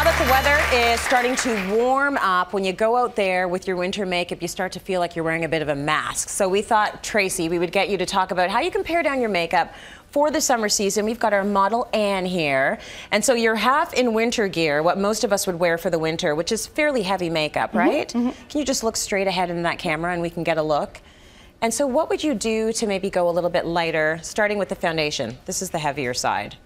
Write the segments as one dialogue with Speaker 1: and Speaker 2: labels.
Speaker 1: now that the weather is starting to warm up, when you go out there with your winter makeup, you start to feel like you're wearing a bit of a mask. So we thought, Tracy, we would get you to talk about how you can pare down your makeup for the summer season. We've got our model Anne here. And so you're half in winter gear, what most of us would wear for the winter, which is fairly heavy makeup, mm-hmm, right? Mm -hmm, mm -hmm. Can you just look straight ahead in that camera and we can get a look? And so what would you do to maybe go a little bit lighter, starting with the foundation? This is the heavier side.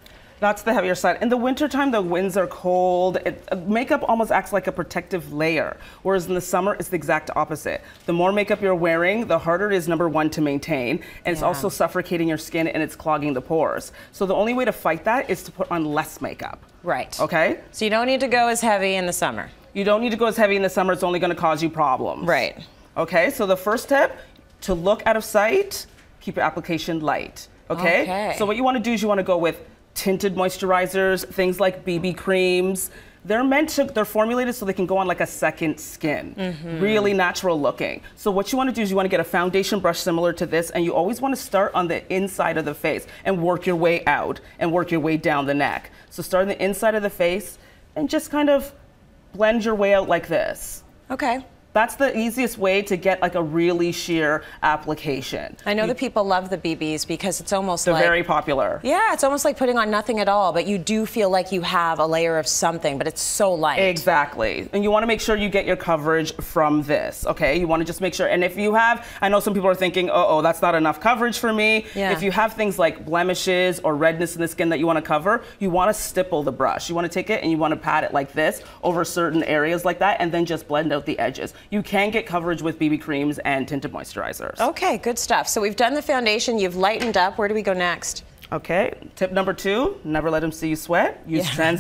Speaker 2: That's the heavier side. In the wintertime, the winds are cold. It, uh, makeup almost acts like a protective layer, whereas in the summer, it's the exact opposite. The more makeup you're wearing, the harder it is, number one, to maintain, and yeah. it's also suffocating your skin and it's clogging the pores. So the only way to fight that is to put on less makeup.
Speaker 1: Right.
Speaker 2: Okay?
Speaker 1: So you don't need to go as heavy in the summer.
Speaker 2: You don't need to go as heavy in the summer. It's only going to cause you problems.
Speaker 1: Right.
Speaker 2: Okay, so the first tip, to look out of sight, keep your application light. Okay?
Speaker 1: okay.
Speaker 2: So what you want to do is you want to go with tinted moisturizers, things like BB creams. They're meant to, they're formulated so they can go on like a second skin, mm -hmm. really natural looking. So what you want to do is you want to get a foundation brush similar to this and you always want to start on the inside of the face and work your way out and work your way down the neck. So start on the inside of the face and just kind of blend your way out like this.
Speaker 1: Okay.
Speaker 2: That's the easiest way to get like a really sheer application.
Speaker 1: I know you, that people love the BBs because it's almost
Speaker 2: they're
Speaker 1: like,
Speaker 2: very popular.
Speaker 1: Yeah, it's almost like putting on nothing at all, but you do feel like you have a layer of something, but it's so light.
Speaker 2: Exactly. And you want to make sure you get your coverage from this, okay? You want to just make sure. And if you have, I know some people are thinking, oh, oh, that's not enough coverage for me.
Speaker 1: Yeah.
Speaker 2: If you have things like blemishes or redness in the skin that you want to cover, you want to stipple the brush. You want to take it and you want to pat it like this over certain areas like that and then just blend out the edges you can get coverage with BB creams and tinted moisturizers.
Speaker 1: Okay, good stuff. So we've done the foundation, you've lightened up. Where do we go next?
Speaker 2: Okay, tip number two, never let them see you sweat. Use, yeah.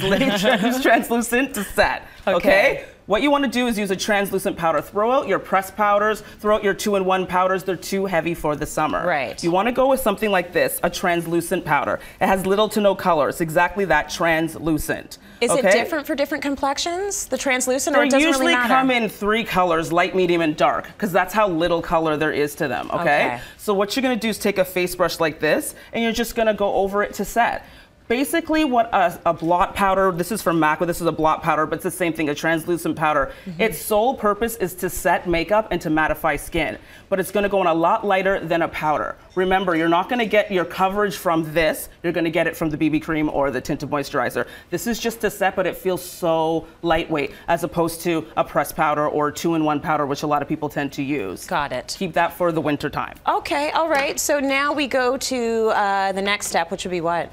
Speaker 2: use translucent to set. okay? okay? What you want to do is use a translucent powder. Throw out your pressed powders, throw out your two-in-one powders. They're too heavy for the summer.
Speaker 1: Right.
Speaker 2: You want to go with something like this, a translucent powder. It has little to no color. It's exactly that, translucent.
Speaker 1: Is okay? it different for different complexions, the translucent,
Speaker 2: they
Speaker 1: or it doesn't
Speaker 2: usually
Speaker 1: really
Speaker 2: come in three colors, light, medium, and dark, because that's how little color there is to them, okay?
Speaker 1: okay?
Speaker 2: So what you're going to do is take a face brush like this, and you're just going to go over it to set basically what a, a, blot powder, this is from MAC, but this is a blot powder, but it's the same thing, a translucent powder. Mm -hmm. Its sole purpose is to set makeup and to mattify skin, but it's gonna go on a lot lighter than a powder. Remember, you're not gonna get your coverage from this, you're gonna get it from the BB cream or the tinted moisturizer. This is just to set, but it feels so lightweight as opposed to a press powder or two-in-one powder, which a lot of people tend to use.
Speaker 1: Got it.
Speaker 2: Keep that for the winter time.
Speaker 1: Okay, all right, so now we go to uh, the next step, which would be what?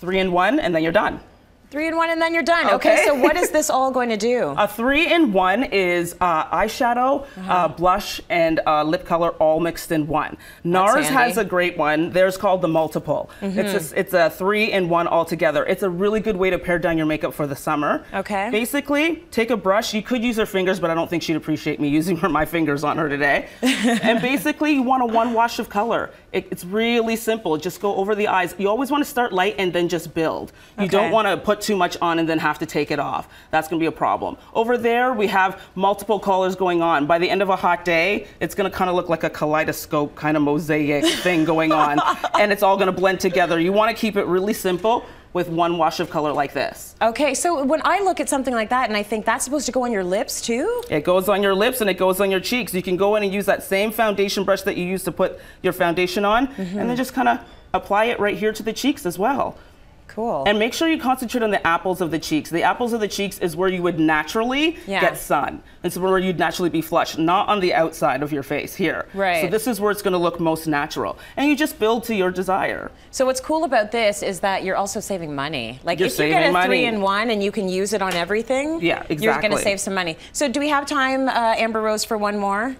Speaker 2: Three in one, and then you're done.
Speaker 1: Three in one and then you're done. Okay. okay. so what is this all going to do?
Speaker 2: A three in one is uh, eyeshadow, uh -huh. uh, blush, and uh, lip color all mixed in one. NARS has a great one. Theirs called the multiple. Mm -hmm. It's a, it's a three in one altogether. It's a really good way to pare down your makeup for the summer.
Speaker 1: Okay.
Speaker 2: Basically, take a brush. You could use her fingers, but I don't think she'd appreciate me using her, my fingers on her today. and basically, you want a one wash of color. It, it's really simple. Just go over the eyes. You always want to start light and then just build. You okay. don't want to put too much on and then have to take it off. That's going to be a problem. Over there, we have multiple colors going on. By the end of a hot day, it's going to kind of look like a kaleidoscope kind of mosaic thing going on. and it's all going to blend together. You want to keep it really simple with one wash of color like this.
Speaker 1: Okay, so when I look at something like that and I think that's supposed to go on your lips too?
Speaker 2: It goes on your lips and it goes on your cheeks. You can go in and use that same foundation brush that you use to put your foundation on mm -hmm. and then mm-hmm. just kind of apply it right here to the cheeks as well.
Speaker 1: Cool.
Speaker 2: And make sure you concentrate on the apples of the cheeks. The apples of the cheeks is where you would naturally yeah. get sun. It's where you'd naturally be flushed, not on the outside of your face here.
Speaker 1: Right.
Speaker 2: So this is where it's going to look most natural. And you just build to your desire.
Speaker 1: So what's cool about this is that you're also saving money. Like
Speaker 2: you're
Speaker 1: if you get a money. three in one and you can use it on everything,
Speaker 2: yeah, exactly.
Speaker 1: you're going to save some money. So do we have time, uh, Amber Rose, for one more?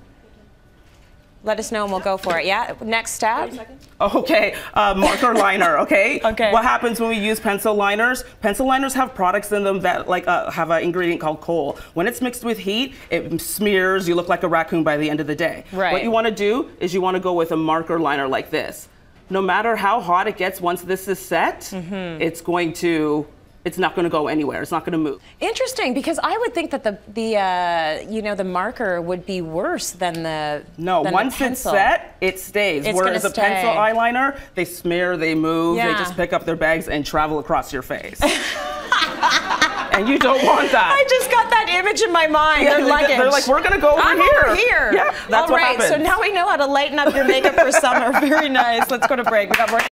Speaker 1: Let us know and we'll go for it. Yeah. Next step.
Speaker 2: Okay. Uh, marker liner. Okay.
Speaker 1: okay.
Speaker 2: What happens when we use pencil liners? Pencil liners have products in them that like uh, have an ingredient called kohl. When it's mixed with heat, it smears. You look like a raccoon by the end of the day.
Speaker 1: Right.
Speaker 2: What you want to do is you want to go with a marker liner like this. No matter how hot it gets, once this is set, mm -hmm. it's going to it's not going to go anywhere. It's not going to move.
Speaker 1: Interesting, because I would think that the the uh, you know the marker would be worse than the
Speaker 2: no.
Speaker 1: Than
Speaker 2: once it's set, it stays.
Speaker 1: It's
Speaker 2: Whereas
Speaker 1: a
Speaker 2: pencil eyeliner, they smear, they move, yeah. they just pick up their bags and travel across your face. and you don't want that.
Speaker 1: I just got that image in my mind.
Speaker 2: Yeah,
Speaker 1: their
Speaker 2: they-
Speaker 1: luggage.
Speaker 2: they're like, "We're gonna go over
Speaker 1: I'm
Speaker 2: here."
Speaker 1: Over here.
Speaker 2: Yeah, that's
Speaker 1: All
Speaker 2: what
Speaker 1: right, so now we know how to lighten up your makeup for summer. Very nice. Let's go to break. We got more.